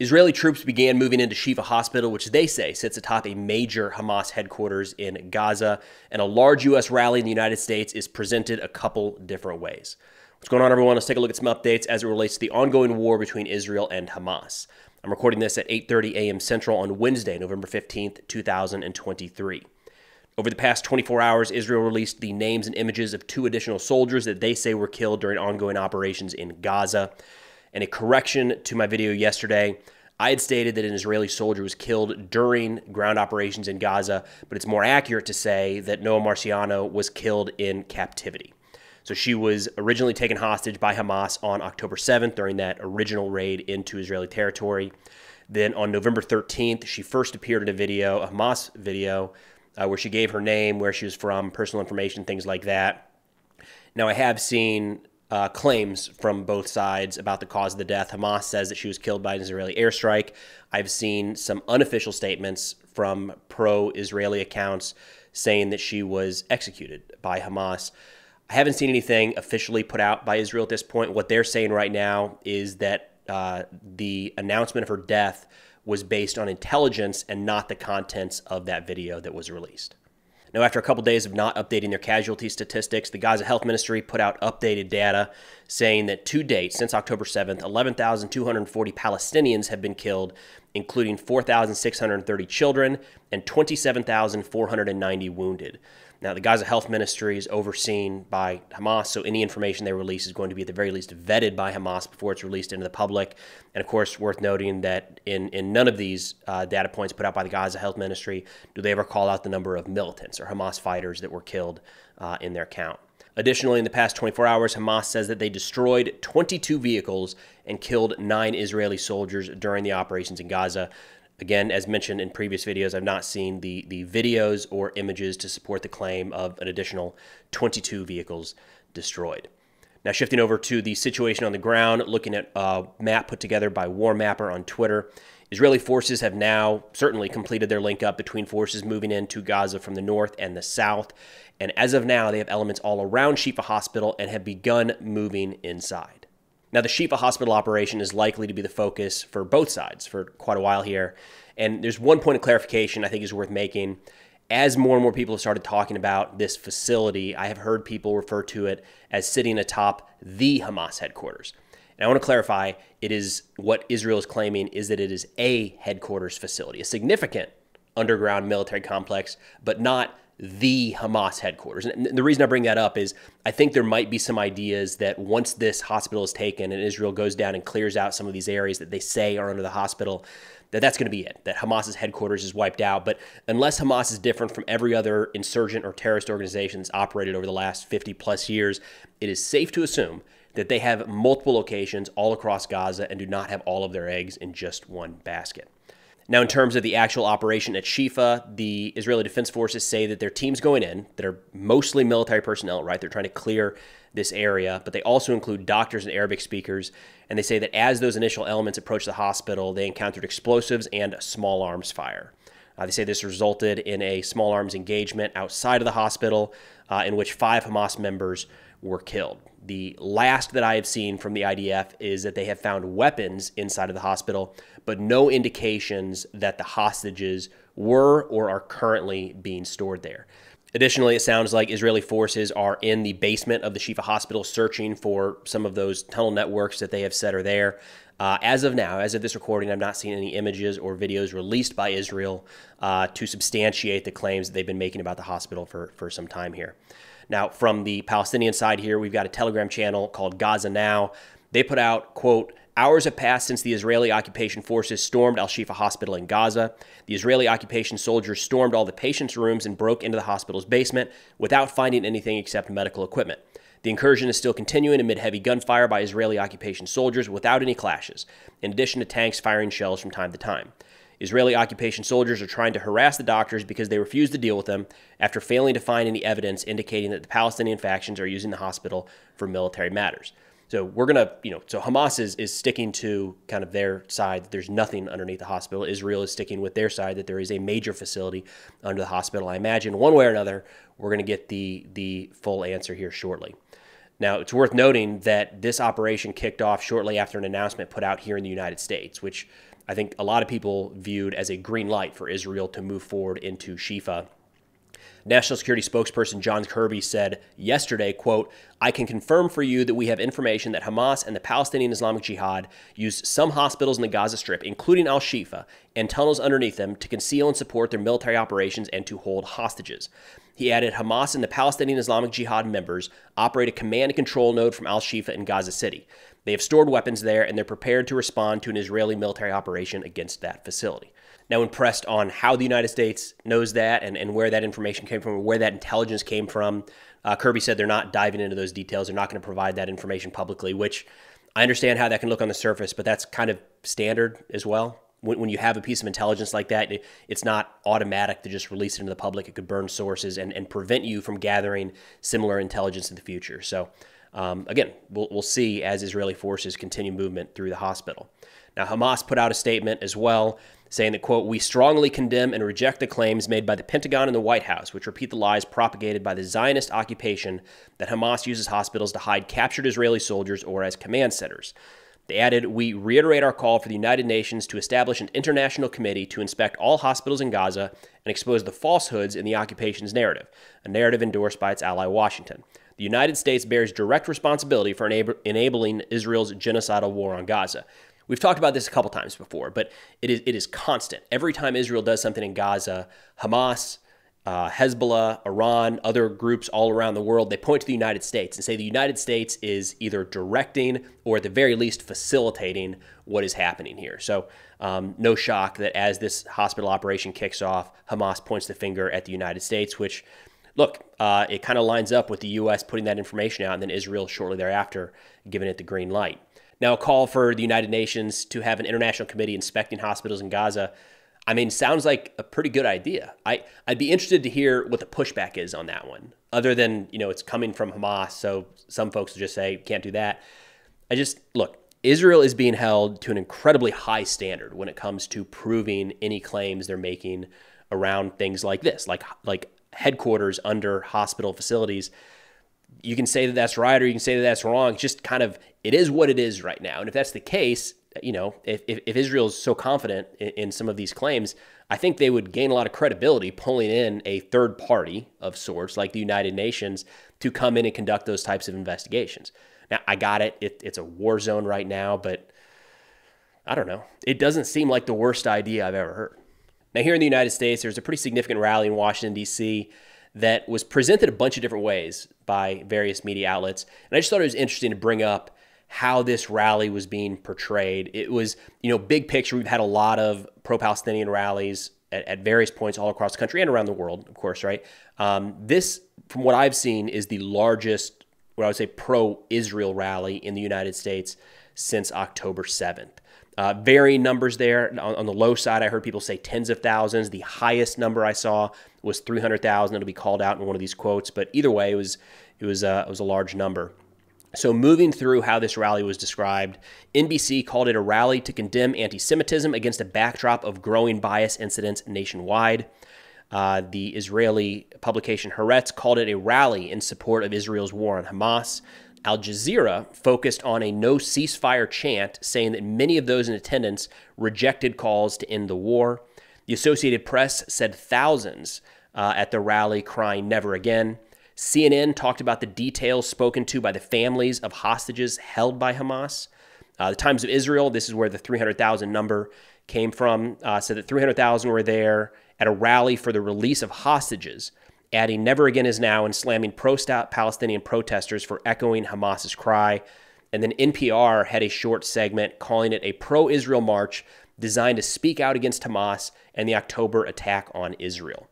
Israeli troops began moving into Shifa Hospital, which they say sits atop a major Hamas headquarters in Gaza, and a large U.S. rally in the United States is presented a couple different ways. What's going on, everyone? Let's take a look at some updates as it relates to the ongoing war between Israel and Hamas. I'm recording this at 8:30 a.m. Central on Wednesday, November 15th, 2023. Over the past 24 hours, Israel released the names and images of two additional soldiers that they say were killed during ongoing operations in Gaza. And a correction to my video yesterday. I had stated that an Israeli soldier was killed during ground operations in Gaza, but it's more accurate to say that Noa Marciano was killed in captivity. So she was originally taken hostage by Hamas on October 7th during that original raid into Israeli territory. Then on November 13th, she first appeared in a video, a Hamas video, uh, where she gave her name, where she was from, personal information, things like that. Now, I have seen uh, claims from both sides about the cause of the death. Hamas says that she was killed by an Israeli airstrike. I've seen some unofficial statements from pro Israeli accounts saying that she was executed by Hamas. I haven't seen anything officially put out by Israel at this point. What they're saying right now is that uh, the announcement of her death was based on intelligence and not the contents of that video that was released. Now, after a couple days of not updating their casualty statistics, the Gaza Health Ministry put out updated data saying that to date, since October 7th, 11,240 Palestinians have been killed, including 4,630 children and 27,490 wounded. Now, the Gaza Health Ministry is overseen by Hamas, so any information they release is going to be at the very least vetted by Hamas before it's released into the public. And of course, worth noting that in, in none of these uh, data points put out by the Gaza Health Ministry do they ever call out the number of militants or Hamas fighters that were killed uh, in their count. Additionally, in the past 24 hours, Hamas says that they destroyed 22 vehicles and killed nine Israeli soldiers during the operations in Gaza. Again, as mentioned in previous videos, I've not seen the, the videos or images to support the claim of an additional 22 vehicles destroyed. Now, shifting over to the situation on the ground, looking at a map put together by War Mapper on Twitter. Israeli forces have now certainly completed their link up between forces moving into Gaza from the north and the south. And as of now, they have elements all around Shifa Hospital and have begun moving inside. Now, the Shifa hospital operation is likely to be the focus for both sides for quite a while here. And there's one point of clarification I think is worth making. As more and more people have started talking about this facility, I have heard people refer to it as sitting atop the Hamas headquarters. And I want to clarify it is what Israel is claiming is that it is a headquarters facility, a significant underground military complex, but not the Hamas headquarters. And the reason I bring that up is I think there might be some ideas that once this hospital is taken and Israel goes down and clears out some of these areas that they say are under the hospital, that that's going to be it, that Hamas's headquarters is wiped out. But unless Hamas is different from every other insurgent or terrorist organization that's operated over the last 50 plus years, it is safe to assume that they have multiple locations all across Gaza and do not have all of their eggs in just one basket. Now, in terms of the actual operation at Shifa, the Israeli Defense Forces say that their teams going in that are mostly military personnel, right? They're trying to clear this area, but they also include doctors and Arabic speakers. And they say that as those initial elements approached the hospital, they encountered explosives and small arms fire. Uh, they say this resulted in a small arms engagement outside of the hospital uh, in which five Hamas members were killed. The last that I have seen from the IDF is that they have found weapons inside of the hospital, but no indications that the hostages were or are currently being stored there. Additionally, it sounds like Israeli forces are in the basement of the Shifa hospital searching for some of those tunnel networks that they have said are there. Uh, as of now, as of this recording, I've not seen any images or videos released by Israel uh, to substantiate the claims that they've been making about the hospital for, for some time here. Now, from the Palestinian side here, we've got a Telegram channel called Gaza Now. They put out, quote, Hours have passed since the Israeli occupation forces stormed Al Shifa Hospital in Gaza. The Israeli occupation soldiers stormed all the patients' rooms and broke into the hospital's basement without finding anything except medical equipment. The incursion is still continuing amid heavy gunfire by Israeli occupation soldiers without any clashes, in addition to tanks firing shells from time to time. Israeli occupation soldiers are trying to harass the doctors because they refuse to deal with them after failing to find any evidence indicating that the Palestinian factions are using the hospital for military matters. So we're gonna, you know, so Hamas is, is sticking to kind of their side that there's nothing underneath the hospital. Israel is sticking with their side that there is a major facility under the hospital. I imagine one way or another, we're gonna get the the full answer here shortly. Now, it's worth noting that this operation kicked off shortly after an announcement put out here in the United States, which I think a lot of people viewed as a green light for Israel to move forward into Shifa. National Security spokesperson John Kirby said yesterday, quote, I can confirm for you that we have information that Hamas and the Palestinian Islamic Jihad used some hospitals in the Gaza Strip, including Al Shifa, and tunnels underneath them to conceal and support their military operations and to hold hostages. He added Hamas and the Palestinian Islamic Jihad members operate a command and control node from Al Shifa in Gaza City. They have stored weapons there and they're prepared to respond to an Israeli military operation against that facility. Now, when pressed on how the United States knows that and, and where that information came from, where that intelligence came from, uh, Kirby said they're not diving into those details. They're not going to provide that information publicly, which I understand how that can look on the surface, but that's kind of standard as well. When, when you have a piece of intelligence like that, it, it's not automatic to just release it into the public. It could burn sources and, and prevent you from gathering similar intelligence in the future. So, um, again, we'll, we'll see as Israeli forces continue movement through the hospital. Now, Hamas put out a statement as well saying that, quote, we strongly condemn and reject the claims made by the Pentagon and the White House, which repeat the lies propagated by the Zionist occupation that Hamas uses hospitals to hide captured Israeli soldiers or as command centers. They added, We reiterate our call for the United Nations to establish an international committee to inspect all hospitals in Gaza and expose the falsehoods in the occupation's narrative, a narrative endorsed by its ally Washington. The United States bears direct responsibility for enabling Israel's genocidal war on Gaza. We've talked about this a couple times before, but it is it is constant. Every time Israel does something in Gaza, Hamas, uh, Hezbollah, Iran, other groups all around the world, they point to the United States and say the United States is either directing or at the very least facilitating what is happening here. So, um, no shock that as this hospital operation kicks off, Hamas points the finger at the United States, which, look, uh, it kind of lines up with the U.S. putting that information out and then Israel shortly thereafter giving it the green light. Now, a call for the United Nations to have an international committee inspecting hospitals in Gaza. I mean, sounds like a pretty good idea. I, I'd be interested to hear what the pushback is on that one, other than, you know, it's coming from Hamas. So some folks just say, can't do that. I just, look, Israel is being held to an incredibly high standard when it comes to proving any claims they're making around things like this, like, like headquarters under hospital facilities you can say that that's right or you can say that that's wrong. Just kind of, it is what it is right now. And if that's the case, you know, if, if, if Israel is so confident in, in, some of these claims, I think they would gain a lot of credibility pulling in a third party of sorts like the United Nations to come in and conduct those types of investigations. Now, I got it. it it's a war zone right now, but I don't know. It doesn't seem like the worst idea I've ever heard. Now, here in the United States, there's a pretty significant rally in Washington, D.C that was presented a bunch of different ways by various media outlets. And I just thought it was interesting to bring up how this rally was being portrayed. It was, you know, big picture. We've had a lot of pro Palestinian rallies at, at, various points all across the country and around the world, of course, right? Um, this, from what I've seen, is the largest, what I would say, pro Israel rally in the United States since October 7th. Uh, varying numbers there. On, on, the low side, I heard people say tens of thousands. The highest number I saw was 300,000. It'll be called out in one of these quotes, but either way, it was it was uh, it was a large number. So, moving through how this rally was described, NBC called it a rally to condemn anti Semitism against a backdrop of growing bias incidents nationwide. Uh, the Israeli publication Haaretz called it a rally in support of Israel's war on Hamas. Al Jazeera focused on a no ceasefire chant, saying that many of those in attendance rejected calls to end the war. The Associated Press said thousands uh, at the rally crying never again. CNN talked about the details spoken to by the families of hostages held by Hamas. Uh, the Times of Israel, this is where the 300,000 number came from, uh, said that 300,000 were there at a rally for the release of hostages adding never again is now and slamming pro Palestinian protesters for echoing Hamas's cry. And then NPR had a short segment calling it a pro Israel march designed to speak out against Hamas and the October attack on Israel.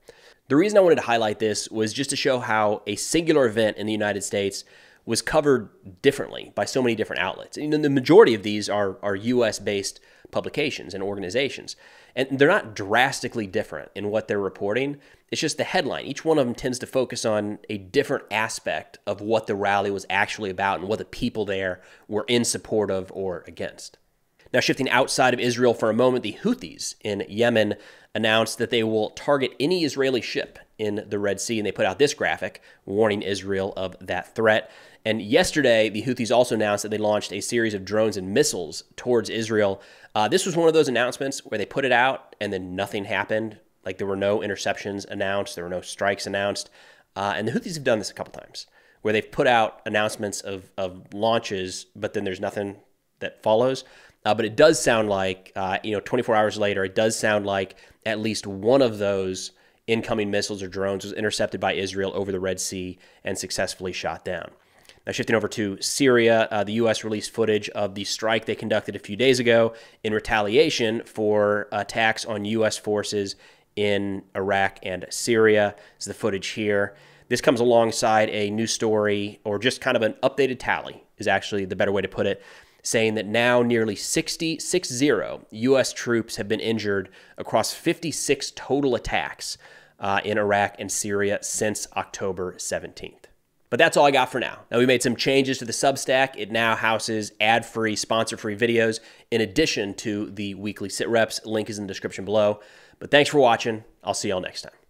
The reason I wanted to highlight this was just to show how a singular event in the United States was covered differently by so many different outlets. And the majority of these are, are US based publications and organizations. And they're not drastically different in what they're reporting. It's just the headline. Each one of them tends to focus on a different aspect of what the rally was actually about and what the people there were in support of or against. Now, shifting outside of Israel for a moment, the Houthis in Yemen announced that they will target any Israeli ship in the Red Sea, and they put out this graphic warning Israel of that threat. And yesterday, the Houthis also announced that they launched a series of drones and missiles towards Israel. Uh, this was one of those announcements where they put it out and then nothing happened. Like there were no interceptions announced, there were no strikes announced. Uh, and the Houthis have done this a couple times where they've put out announcements of, of launches, but then there's nothing that follows. Uh, but it does sound like, uh, you know, 24 hours later, it does sound like at least one of those incoming missiles or drones was intercepted by Israel over the Red Sea and successfully shot down. Now, shifting over to Syria, uh, the U.S. released footage of the strike they conducted a few days ago in retaliation for attacks on U.S. forces in Iraq and Syria. This is the footage here. This comes alongside a new story, or just kind of an updated tally, is actually the better way to put it, saying that now nearly 60, 60 U.S. troops have been injured across 56 total attacks uh, in Iraq and Syria since October 17th. But that's all I got for now. Now, we made some changes to the Substack. It now houses ad free, sponsor free videos in addition to the weekly sit reps. Link is in the description below. But thanks for watching. I'll see y'all next time.